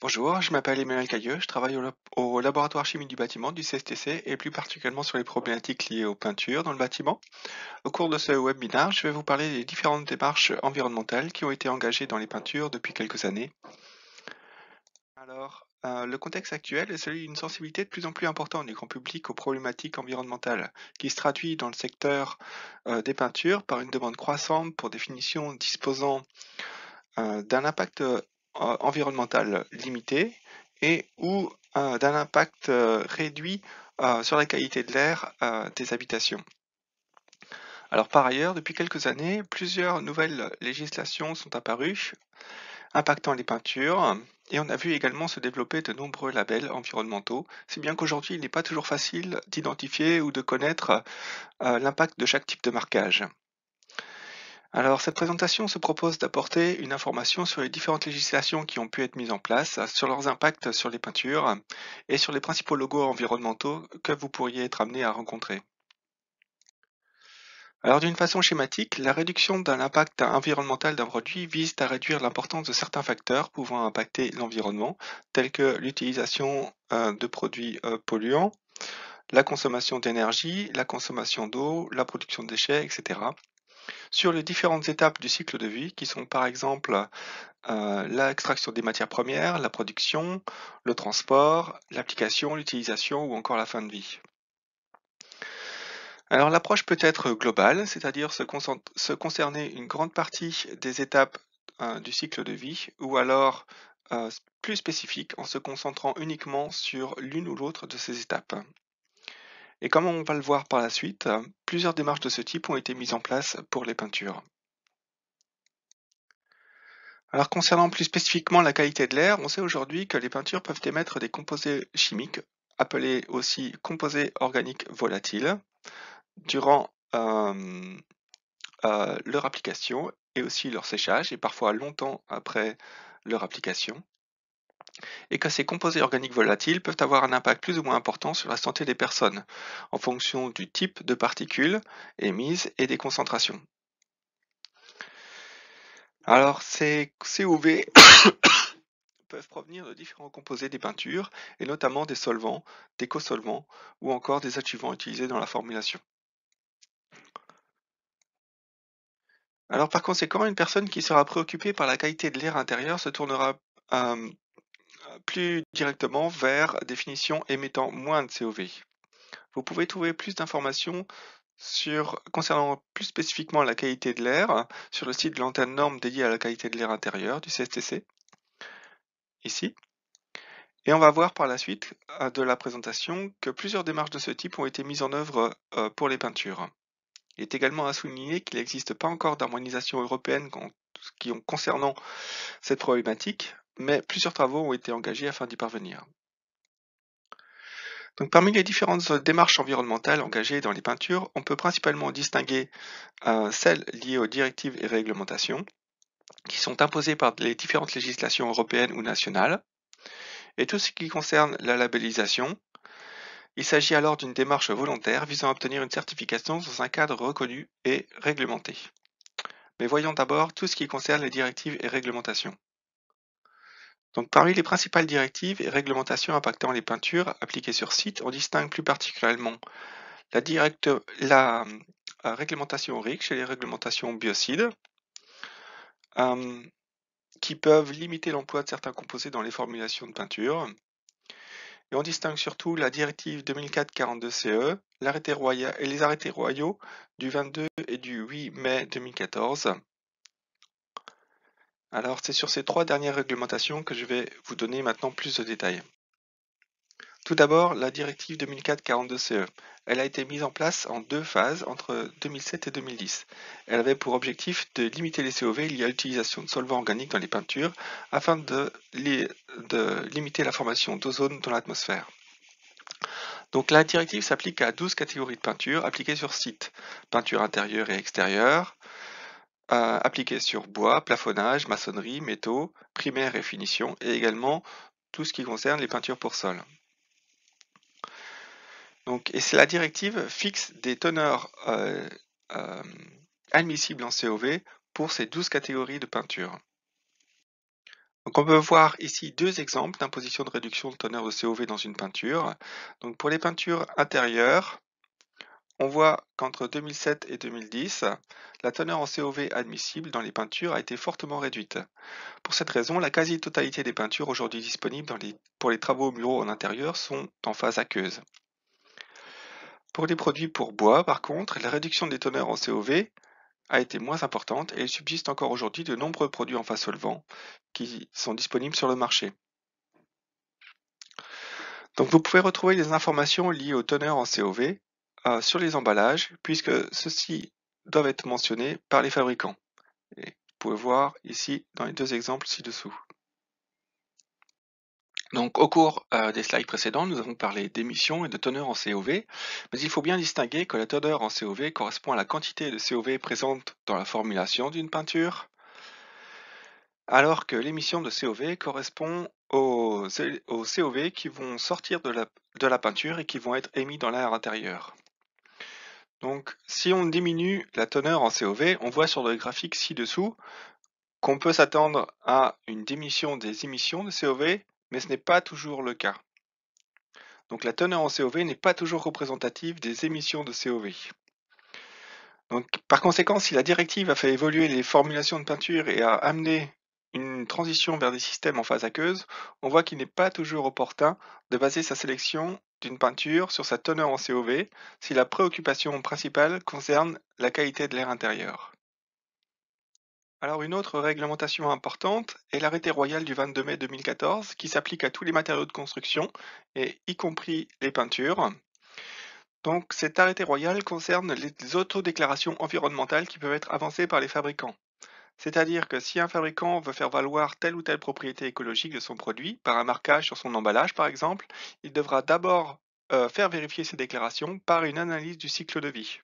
Bonjour, je m'appelle Emmanuel Cailleux, je travaille au, lab- au laboratoire chimie du bâtiment du CSTC et plus particulièrement sur les problématiques liées aux peintures dans le bâtiment. Au cours de ce webinaire, je vais vous parler des différentes démarches environnementales qui ont été engagées dans les peintures depuis quelques années. Alors, euh, le contexte actuel est celui d'une sensibilité de plus en plus importante du grand public aux problématiques environnementales, qui se traduit dans le secteur euh, des peintures par une demande croissante pour définitions disposant euh, d'un impact environnemental limité et ou euh, d'un impact euh, réduit euh, sur la qualité de l'air euh, des habitations. Alors par ailleurs, depuis quelques années, plusieurs nouvelles législations sont apparues impactant les peintures et on a vu également se développer de nombreux labels environnementaux, si bien qu'aujourd'hui il n'est pas toujours facile d'identifier ou de connaître euh, l'impact de chaque type de marquage. Alors, cette présentation se propose d'apporter une information sur les différentes législations qui ont pu être mises en place, sur leurs impacts sur les peintures et sur les principaux logos environnementaux que vous pourriez être amené à rencontrer. Alors, d'une façon schématique, la réduction de l'impact environnemental d'un produit vise à réduire l'importance de certains facteurs pouvant impacter l'environnement, tels que l'utilisation euh, de produits euh, polluants, la consommation d'énergie, la consommation d'eau, la production de déchets, etc sur les différentes étapes du cycle de vie qui sont par exemple euh, l'extraction des matières premières, la production, le transport, l'application, l'utilisation ou encore la fin de vie. Alors l'approche peut être globale, c'est-à-dire se, concerner une grande partie des étapes euh, du cycle de vie, ou alors euh, plus spécifique en se concentrant uniquement sur l'une ou l'autre de ces étapes. Et comme on va le voir par la suite, plusieurs démarches de ce type ont été mises en place pour les peintures. Alors concernant plus spécifiquement la qualité de l'air, on sait aujourd'hui que les peintures peuvent émettre des composés chimiques, appelés aussi composés organiques volatiles, durant euh, euh, leur application et aussi leur séchage, et parfois longtemps après leur application et que ces composés organiques volatiles peuvent avoir un impact plus ou moins important sur la santé des personnes, en fonction du type de particules émises et des concentrations. Alors, ces COV peuvent provenir de différents composés des peintures, et notamment des solvants, des cosolvants ou encore des adjuvants utilisés dans la formulation. Alors par conséquent, une personne qui sera préoccupée par la qualité de l'air intérieur se tournera euh, plus directement vers définition émettant moins de COV. Vous pouvez trouver plus d'informations concernant plus spécifiquement la qualité de l'air sur le site de l'antenne norme dédiée à la qualité de l'air intérieur du CSTC, ici. Et on va voir par la suite euh, de la présentation que plusieurs démarches de ce type ont été mises en œuvre euh, pour les peintures. Il est également à souligner qu'il n'existe pas encore d'harmonisation européenne concernant cette problématique, mais plusieurs travaux ont été engagés afin d'y parvenir. Donc, parmi les différentes démarches environnementales engagées dans les peintures, on peut principalement distinguer euh, celles liées aux directives et réglementations, qui sont imposées par les différentes législations européennes ou nationales, et tout ce qui concerne la labellisation. Il s'agit alors d'une démarche volontaire visant à obtenir une certification dans un cadre reconnu et réglementé. Mais voyons d'abord tout ce qui concerne les directives et réglementations. Donc, parmi les principales directives et réglementations impactant les peintures appliquées sur site, on distingue plus particulièrement la, direct, la euh, réglementation RICH et les réglementations biocides, euh, qui peuvent limiter l'emploi de certains composés dans les formulations de peinture. Et on distingue surtout la directive 2004-42-CE et les arrêtés royaux du 22 et du 8 mai 2014 alors, c'est sur ces trois dernières réglementations que je vais vous donner maintenant plus de détails. Tout d'abord, la directive 2004-42-CE. Elle a été mise en place en deux phases entre 2007 et 2010. Elle avait pour objectif de limiter les COV liés à l'utilisation de solvants organiques dans les peintures afin de, de limiter la formation d'ozone dans l'atmosphère. Donc la directive s'applique à 12 catégories de peintures appliquées sur site. Peinture intérieure et extérieure, appliqué sur bois, plafonnage, maçonnerie, métaux, primaire et finition, et également tout ce qui concerne les peintures pour sol. Donc, et c'est la directive fixe des teneurs euh, euh, admissibles en COV pour ces 12 catégories de peinture. Donc on peut voir ici deux exemples d'imposition de réduction de teneur de COV dans une peinture. Donc pour les peintures intérieures, on voit qu'entre 2007 et 2010, la teneur en COV admissible dans les peintures a été fortement réduite. Pour cette raison, la quasi-totalité des peintures aujourd'hui disponibles pour les travaux muraux en intérieur sont en phase aqueuse. Pour les produits pour bois, par contre, la réduction des teneurs en COV a été moins importante et il subsiste encore aujourd'hui de nombreux produits en phase solvant qui sont disponibles sur le marché. Donc vous pouvez retrouver les informations liées aux teneurs en COV euh, sur les emballages, puisque ceux-ci doivent être mentionnés par les fabricants. Vous pouvez voir ici dans les deux exemples ci-dessous. Donc, au cours euh, des slides précédents, nous avons parlé d'émissions et de teneur en COV, mais il faut bien distinguer que la teneur en COV correspond à la quantité de COV présente dans la formulation d'une peinture, alors que l'émission de COV correspond aux, COV qui vont sortir de la peinture et qui vont être émis dans l'air intérieur. Donc, si on diminue la teneur en COV, on voit sur le graphique ci-dessous qu'on peut s'attendre à une diminution des émissions de COV, mais ce n'est pas toujours le cas. Donc la teneur en COV n'est pas toujours représentative des émissions de COV. Donc, par conséquent, si la directive a fait évoluer les formulations de peinture et a amené une transition vers des systèmes en phase aqueuse, on voit qu'il n'est pas toujours opportun de baser sa sélection d'une peinture sur sa teneur en COV si la préoccupation principale concerne la qualité de l'air intérieur. Alors une autre réglementation importante est l'arrêté royal du 22 mai 2014 qui s'applique à tous les matériaux de construction et y compris les peintures. Donc cet arrêté royal concerne les autodéclarations environnementales qui peuvent être avancées par les fabricants. C'est-à-dire que si un fabricant veut faire valoir telle ou telle propriété écologique de son produit, par un marquage sur son emballage par exemple, il devra d'abord euh, faire vérifier ses déclarations par une analyse du cycle de vie.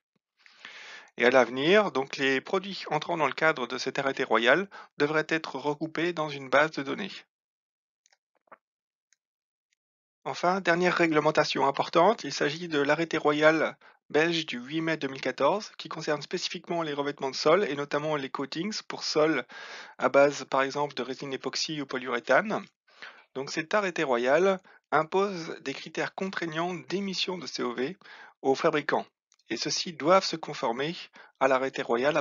Et à l'avenir, donc les produits entrant dans le cadre de cet arrêté royal devraient être regroupés dans une base de données. Enfin, dernière réglementation importante, il s'agit de l'arrêté royal belge du 8 mai 2014 qui concerne spécifiquement les revêtements de sol et notamment les coatings pour sol à base par exemple de résine époxy ou polyuréthane. Donc cet arrêté royal impose des critères contraignants d'émission de COV aux fabricants et ceux-ci doivent se conformer à l'arrêté royal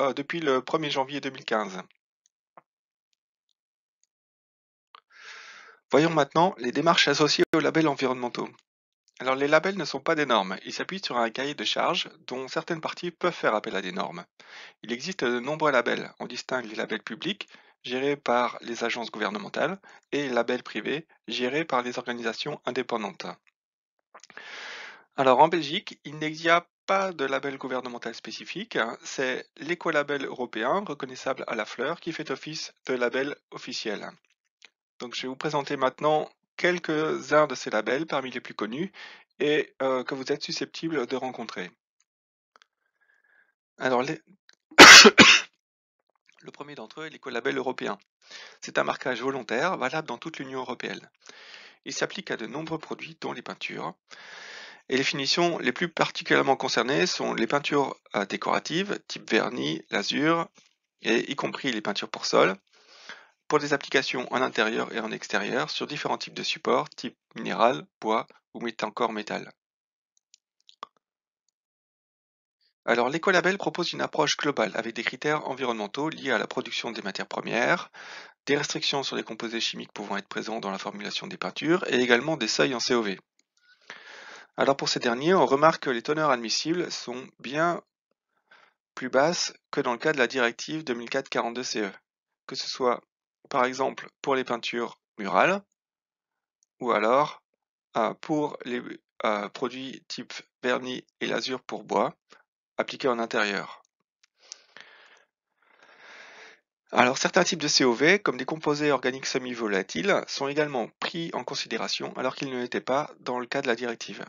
euh, depuis le 1er janvier 2015. Voyons maintenant les démarches associées aux labels environnementaux. Alors les labels ne sont pas des normes, ils s'appuient sur un cahier de charges dont certaines parties peuvent faire appel à des normes. Il existe de nombreux labels, on distingue les labels publics, gérés par les agences gouvernementales, et les labels privés, gérés par les organisations indépendantes. Alors en Belgique, il n'existe pas de label gouvernemental spécifique, c'est l'écolabel européen reconnaissable à la fleur qui fait office de label officiel. Donc je vais vous présenter maintenant quelques-uns de ces labels parmi les plus connus et euh, que vous êtes susceptible de rencontrer. Alors, le premier d'entre eux est l'écolabel européen. C'est un marquage volontaire valable dans toute l'Union européenne. Il s'applique à de nombreux produits, dont les peintures. Et les finitions les plus particulièrement concernées sont les peintures euh, décoratives, type vernis, lasure, et y compris les peintures pour sol, pour des applications en intérieur et en extérieur sur différents types de supports, type minéral, bois ou encore métal. Alors l'écolabel propose une approche globale avec des critères environnementaux liés à la production des matières premières, des restrictions sur les composés chimiques pouvant être présents dans la formulation des peintures et également des seuils en COV. Alors pour ces derniers, on remarque que les teneurs admissibles sont bien plus basses que dans le cas de la directive 2004-42-CE, que ce soit par exemple pour les peintures murales, ou alors euh, pour les euh, produits type vernis et lasure pour bois, appliqués en intérieur. Alors certains types de COV, comme des composés organiques semi-volatiles, sont également pris en considération alors qu'ils ne l'étaient pas dans le cas de la directive.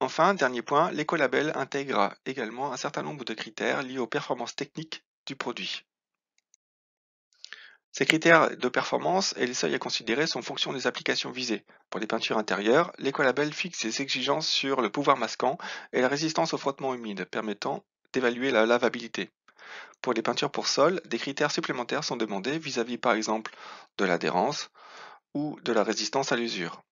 Enfin, dernier point, l'écolabel intègre également un certain nombre de critères liés aux performances techniques du produit. Ces critères de performance et les seuils à considérer sont fonction des applications visées. Pour les peintures intérieures, l'écolabel fixe ses exigences sur le pouvoir masquant et la résistance au frottement humide, permettant d'évaluer la lavabilité. Pour les peintures pour sol, des critères supplémentaires sont demandés vis-à-vis par exemple de l'adhérence ou de la résistance à l'usure.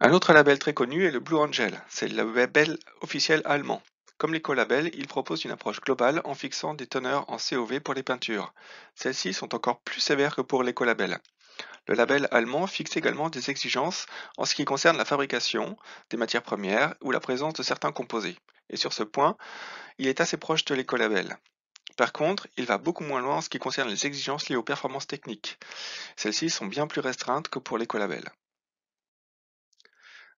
Un autre label très connu est le Blue Angel, c'est le label officiel allemand. Comme l'écolabel, il propose une approche globale en fixant des teneurs en COV pour les peintures. Celles-ci sont encore plus sévères que pour l'écolabel. Le label allemand fixe également des exigences en ce qui concerne la fabrication des matières premières ou la présence de certains composés. Et sur ce point, il est assez proche de l'écolabel. Par contre, il va beaucoup moins loin en ce qui concerne les exigences liées aux performances techniques. Celles-ci sont bien plus restreintes que pour l'écolabel.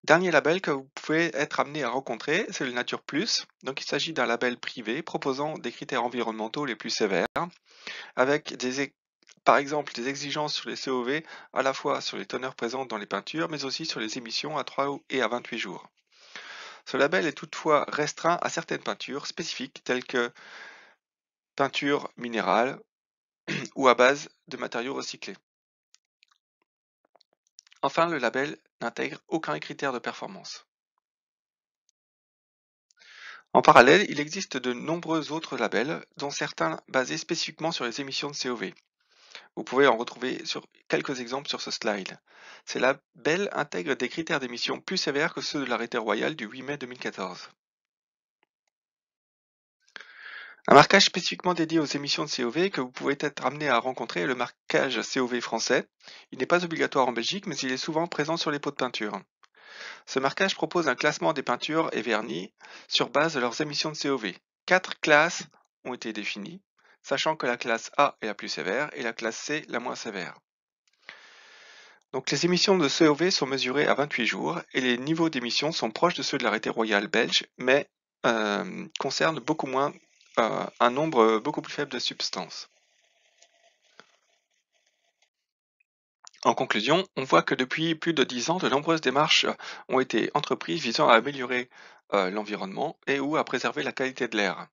Dernier label que vous pouvez être amené à rencontrer, c'est le Nature Plus. Donc il s'agit d'un label privé proposant des critères environnementaux les plus sévères, avec par exemple des exigences sur les COV à la fois sur les teneurs présentes dans les peintures, mais aussi sur les émissions à 3 et à 28 jours. Ce label est toutefois restreint à certaines peintures spécifiques telles que peinture minérale ou à base de matériaux recyclés. Enfin, le label n'intègre aucun critère de performance. En parallèle, il existe de nombreux autres labels, dont certains basés spécifiquement sur les émissions de COV. Vous pouvez en retrouver quelques exemples sur ce slide. Ces labels intègrent des critères d'émission plus sévères que ceux de l'arrêté royal du 8 mai 2014. Un marquage spécifiquement dédié aux émissions de COV que vous pouvez être amené à rencontrer est le marquage COV français. Il n'est pas obligatoire en Belgique, mais il est souvent présent sur les pots de peinture. Ce marquage propose un classement des peintures et vernis sur base de leurs émissions de COV. Quatre classes ont été définies, sachant que la classe A est la plus sévère et la classe C la moins sévère. Donc les émissions de COV sont mesurées à 28 jours et les niveaux d'émissions sont proches de ceux de l'arrêté royal belge, mais euh, concernent beaucoup moins un nombre beaucoup plus faible de substances. En conclusion, on voit que depuis plus de dix ans, de nombreuses démarches ont été entreprises visant à améliorer euh, l'environnement et ou à préserver la qualité de l'air.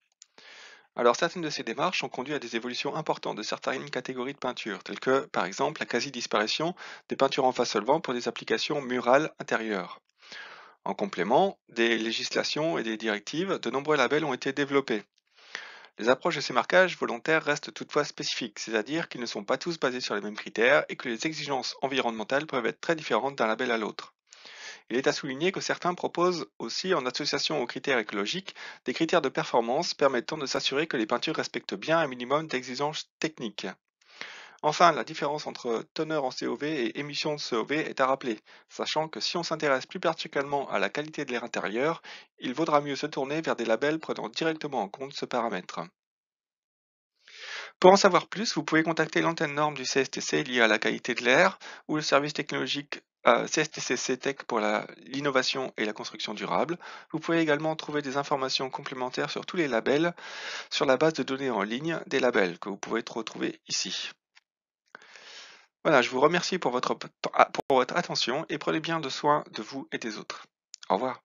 Alors certaines de ces démarches ont conduit à des évolutions importantes de certaines catégories de peintures, telles que par exemple la quasi-disparition des peintures en face solvant pour des applications murales intérieures. En complément des législations et des directives, de nombreux labels ont été développés. Les approches de ces marquages volontaires restent toutefois spécifiques, c'est-à-dire qu'ils ne sont pas tous basés sur les mêmes critères et que les exigences environnementales peuvent être très différentes d'un label à l'autre. Il est à souligner que certains proposent aussi, en association aux critères écologiques, des critères de performance permettant de s'assurer que les peintures respectent bien un minimum d'exigences techniques. Enfin, la différence entre teneur en COV et émission de COV est à rappeler, sachant que si on s'intéresse plus particulièrement à la qualité de l'air intérieur, il vaudra mieux se tourner vers des labels prenant directement en compte ce paramètre. Pour en savoir plus, vous pouvez contacter l'antenne norme du CSTC liée à la qualité de l'air ou le service technologique euh, CSTC CTEC pour l'innovation et la construction durable. Vous pouvez également trouver des informations complémentaires sur tous les labels sur la base de données en ligne des labels que vous pouvez retrouver ici. Voilà, je vous remercie pour votre, pour votre attention et prenez bien de soin de vous et des autres. Au revoir.